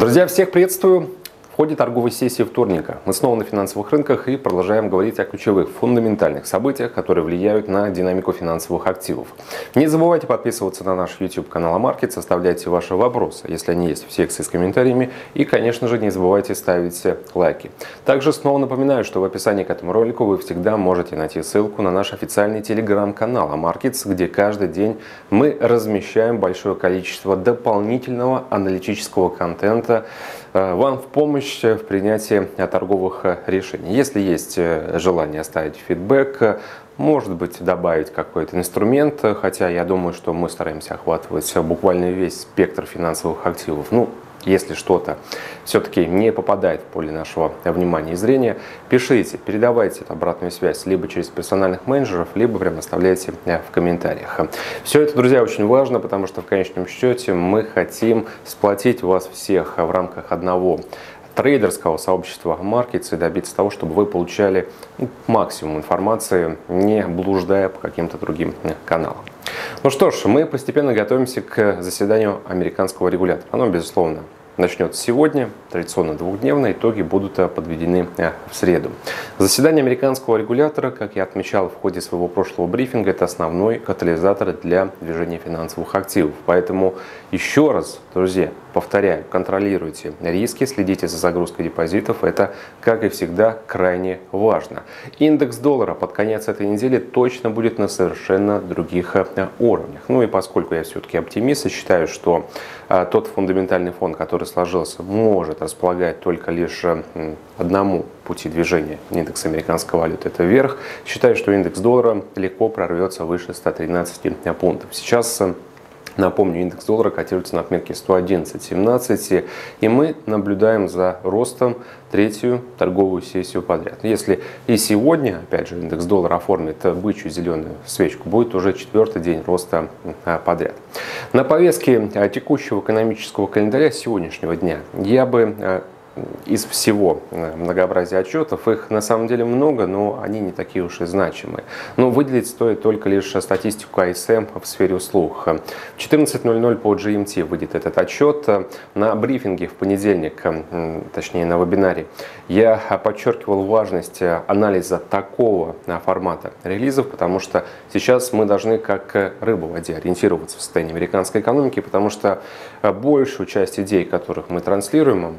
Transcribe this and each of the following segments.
Друзья, всех приветствую! Ходе торговой сессии вторника мы снова на финансовых рынках и продолжаем говорить о ключевых фундаментальных событиях, которые влияют на динамику финансовых активов. Не забывайте подписываться на наш YouTube канал AMarkets, оставляйте ваши вопросы, если они есть в секции с комментариями, и, конечно же, не забывайте ставить лайки. Также снова напоминаю, что в описании к этому ролику вы всегда можете найти ссылку на наш официальный телеграм-канал AMarkets, где каждый день мы размещаем большое количество дополнительного аналитического контента э, вам в помощь помощь в принятии торговых решений. Если есть э, желание оставить фидбэк, может быть, добавить какой-то инструмент, хотя я думаю, что мы стараемся охватывать буквально весь спектр финансовых активов. Ну, если что-то все-таки не попадает в поле нашего внимания и зрения, пишите, передавайте обратную связь либо через персональных менеджеров, либо прямо оставляйте э, в комментариях. Все это, друзья, очень важно, потому что в конечном счете мы хотим сплотить вас всех в рамках одного трейдерского сообщества Markets и добиться того, чтобы вы получали ну, максимум информации, не блуждая по каким-то другим э, каналам. Ну что ж, мы постепенно готовимся к заседанию американского регулятора. Оно, безусловно, начнется сегодня. Традиционно двухдневные итоги будут э, подведены э, в среду. Заседание американского регулятора, как я отмечал в ходе своего прошлого брифинга, это основной катализатор для движения финансовых активов. Поэтому еще раз, друзья, повторяю, контролируйте риски, следите за загрузкой депозитов. Это, как и всегда, крайне важно. Индекс доллара под конец этой недели точно будет на совершенно других э, уровнях. Ну и поскольку я все-таки оптимист и считаю, что тот фундаментальный фон, который сложился, может располагать только лишь одному пути движения. Индекс американской валюты это вверх. Считаю, что индекс доллара легко прорвется выше 113 пунктов. Сейчас Напомню, индекс доллара котируется на отметке 111.17, и мы наблюдаем за ростом третью торговую сессию подряд. Если и сегодня, опять же, индекс доллара оформит бычью зеленую свечку, будет уже четвертый день роста а, подряд. На повестке а, текущего экономического календаря сегодняшнего дня я бы а, из всего э, многообразия отчетов, их на самом деле много, но они не такие уж и значимые. Но выделить стоит только лишь статистику ISM в сфере услуг. В 14.00 по GMT выйдет этот отчет. На брифинге в понедельник, точнее на вебинаре, я подчеркивал важность анализа такого формата релизов, потому что сейчас мы должны как рыба в воде ориентироваться в состоянии американской экономики, потому что большую часть идей, которых мы транслируем,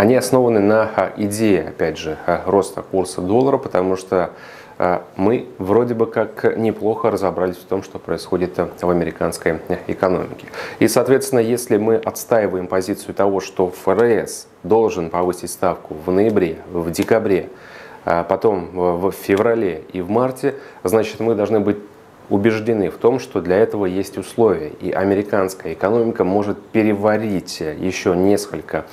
они основаны на а, идее, опять же, а, роста курса доллара, потому что а, мы вроде бы как неплохо разобрались в том, что происходит в американской экономике. И, соответственно, если мы отстаиваем позицию того, что ФРС должен повысить ставку в ноябре, в декабре, потом в феврале и в марте, значит, мы должны быть убеждены в том, что для этого есть условия, и американская экономика может переварить еще несколько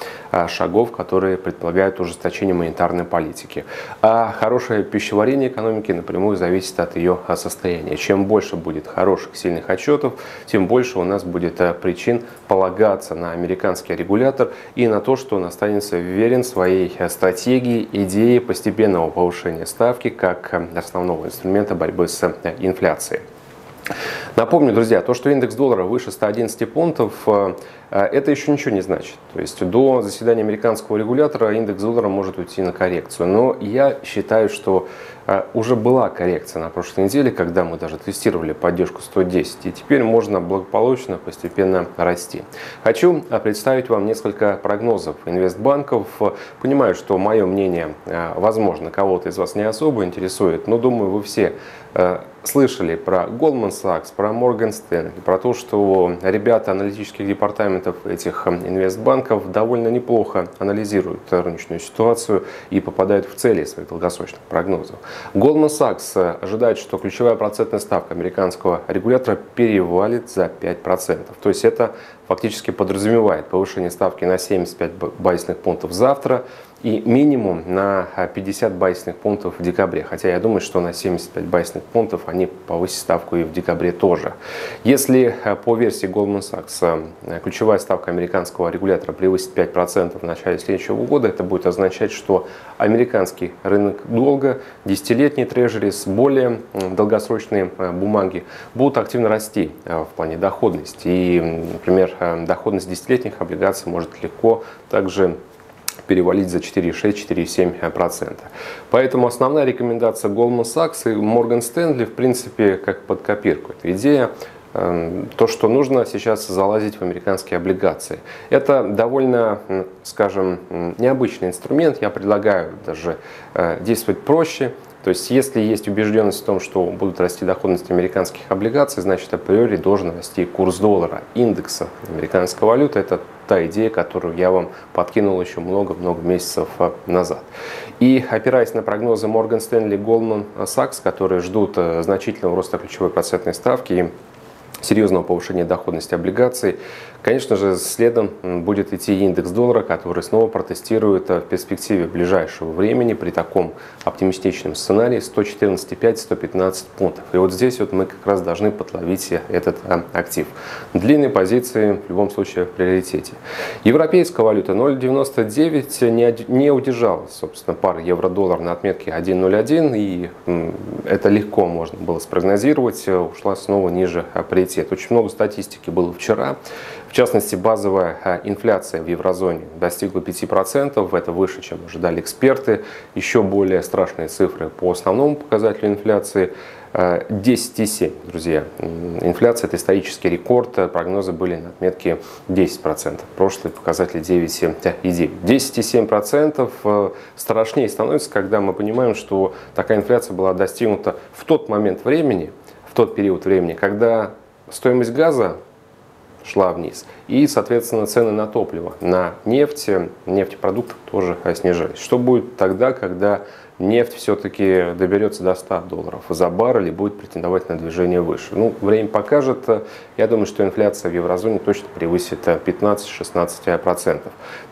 шагов, которые предполагают ужесточение монетарной политики. А хорошее пищеварение экономики напрямую зависит от ее а, состояния. Чем больше будет хороших, сильных отчетов, тем больше у нас будет а, причин полагаться на американский регулятор и на то, что он останется верен своей стратегии, идее постепенного повышения ставки как основного инструмента борьбы с инфляцией. Напомню, друзья, то, что индекс доллара выше 111 пунктов, э, э, это еще ничего не значит. То есть до заседания американского регулятора индекс доллара может уйти на коррекцию. Но я считаю, что уже была коррекция на прошлой неделе, когда мы даже тестировали поддержку 110. И теперь можно благополучно постепенно расти. Хочу представить вам несколько прогнозов инвестбанков. Понимаю, что мое мнение, возможно, кого-то из вас не особо интересует, но думаю, вы все слышали про Goldman Sachs, про Morgan Stanley, про то, что ребята аналитических департаментов этих инвестбанков довольно неплохо анализируют рыночную ситуацию и попадают в цели своих долгосрочных прогнозов. Goldman Sachs ожидает, что ключевая процентная ставка американского регулятора перевалит за 5%. То есть это фактически подразумевает повышение ставки на 75 базисных пунктов завтра и минимум на 50 байсных пунктов в декабре. Хотя я думаю, что на 75 байсных пунктов они повысят ставку и в декабре тоже. Если по версии Goldman Sachs ключевая ставка американского регулятора превысит 5% в начале следующего года, это будет означать, что американский рынок долга, десятилетние трежерис, более долгосрочные бумаги будут активно расти в плане доходности. И, например, доходность десятилетних облигаций может легко также перевалить за 4,6-4,7%. Поэтому основная рекомендация Goldman Sachs и Morgan Stanley, в принципе, как под копирку. Эта идея эм, то, что нужно сейчас залазить в американские облигации. Это довольно, скажем, необычный инструмент. Я предлагаю даже э, действовать проще. То есть, если есть убежденность в том, что будут расти доходности американских облигаций, значит, априори должен расти курс доллара, индекса американской валюты. Это та идея, которую я вам подкинул еще много-много месяцев а, назад. И опираясь на прогнозы Morgan Stanley и Goldman Sachs, которые ждут э, значительного роста ключевой процентной ставки и серьезного повышения доходности облигаций, Конечно же, следом будет идти индекс доллара, который снова протестирует э, в перспективе ближайшего времени при таком оптимистичном сценарии 114,5-115 пунктов. И вот здесь вот мы как раз должны подловить этот э, актив. Длинные позиции в любом случае в приоритете. Европейская валюта 0,99 не, удержалась, собственно, пара евро-доллар на отметке 1,01, и это легко можно было спрогнозировать, э, ушла снова ниже приоритета. Очень много статистики было вчера. В частности, базовая а, инфляция в еврозоне достигла 5%, это выше, чем ожидали эксперты. Еще более страшные цифры по основному показателю инфляции 10,7, а, друзья. Инфляция – это исторический рекорд, прогнозы были на отметке 10%. Прошлый показатель 9,7. 10,7% э, страшнее становится, когда мы понимаем, что такая инфляция была достигнута в тот момент времени, в тот период времени, когда стоимость газа шла вниз. И, соответственно, цены на топливо, на нефть, нефтепродукты тоже снижались. Что будет тогда, когда нефть все-таки доберется до 100 долларов за баррель и будет претендовать на движение выше. Ну, время покажет. Я думаю, что инфляция в еврозоне точно превысит 15-16%.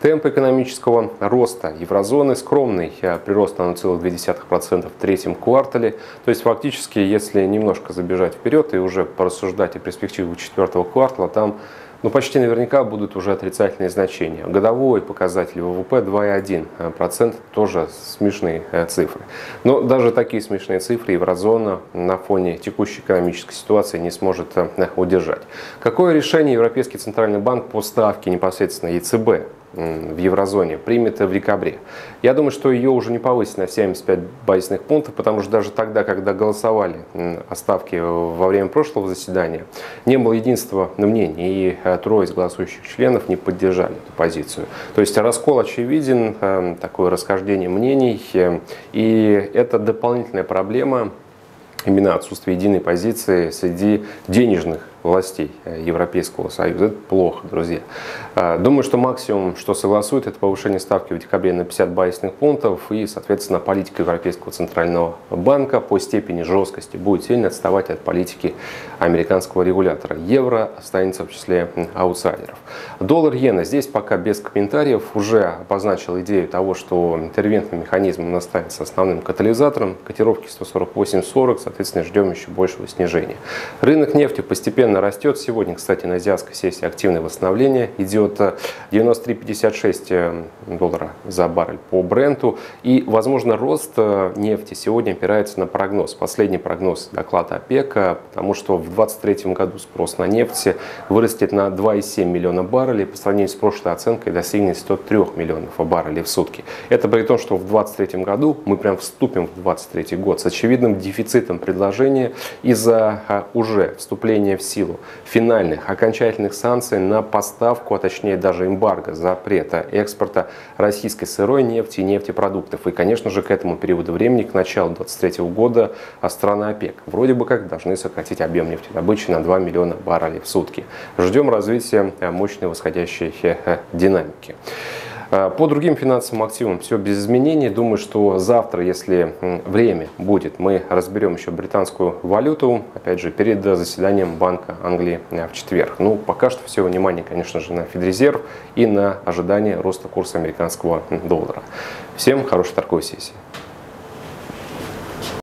Темп экономического роста еврозоны скромный. Прирост на 0,2% в третьем квартале. То есть, фактически, если немножко забежать вперед и уже порассуждать о перспективах четвертого квартала, там ну, почти наверняка будут уже отрицательные значения. Годовой показатель ВВП 2,1%, тоже смешные э, цифры. Но даже такие смешные цифры еврозона на фоне текущей экономической ситуации не сможет э, удержать. Какое решение Европейский Центральный банк по ставке непосредственно ЕЦБ в еврозоне примет в декабре. Я думаю, что ее уже не повысить на 75 базисных пунктов, потому что даже тогда, когда голосовали о ставке во время прошлого заседания, не было единства мнений, и э, трое из голосующих членов не поддержали эту позицию. То есть раскол очевиден, э, такое расхождение мнений, э, и это дополнительная проблема, именно отсутствие единой позиции среди денежных властей э, Европейского Союза. Это плохо, друзья. А, думаю, что максимум, что согласует, это повышение ставки в декабре на 50 базисных пунктов и, соответственно, политика Европейского Центрального банка по степени жесткости будет сильно отставать от политики американского регулятора. Евро останется в числе аутсайдеров. Доллар-иена здесь пока без комментариев уже обозначил идею того, что интервентный механизм останется основным катализатором. Котировки 148.40, соответственно, ждем еще большего снижения. Рынок нефти постепенно постепенно растет. Сегодня, кстати, на азиатской сессии активное восстановление идет 93,56 э, доллара за баррель по бренду. И, возможно, рост э, нефти сегодня опирается на прогноз. Последний прогноз доклада ОПЕК, потому что в 2023 году спрос на нефть вырастет на 2,7 миллиона баррелей по сравнению с прошлой оценкой достигнет 103 миллионов баррелей в сутки. Это при том, что в 2023 году мы прям вступим в 2023 год с очевидным дефицитом предложения из-за уже вступления в силу силу финальных, окончательных санкций на поставку, а точнее даже эмбарго, запрета экспорта российской сырой нефти и нефтепродуктов. И, конечно же, к этому периоду времени, к началу 2023 года, страны ОПЕК вроде бы как должны сократить объем нефтедобычи на 2 миллиона баррелей в сутки. Ждем развития мощной восходящей э, динамики. Э, по другим финансовым активам все без изменений. Думаю, что завтра, если время будет, мы разберем еще британскую валюту, опять же, перед заседанием Банка Англии в четверг. Ну, пока что все внимание, конечно же, на Федрезерв и на ожидание роста курса американского доллара. Всем хорошей торговой сессии.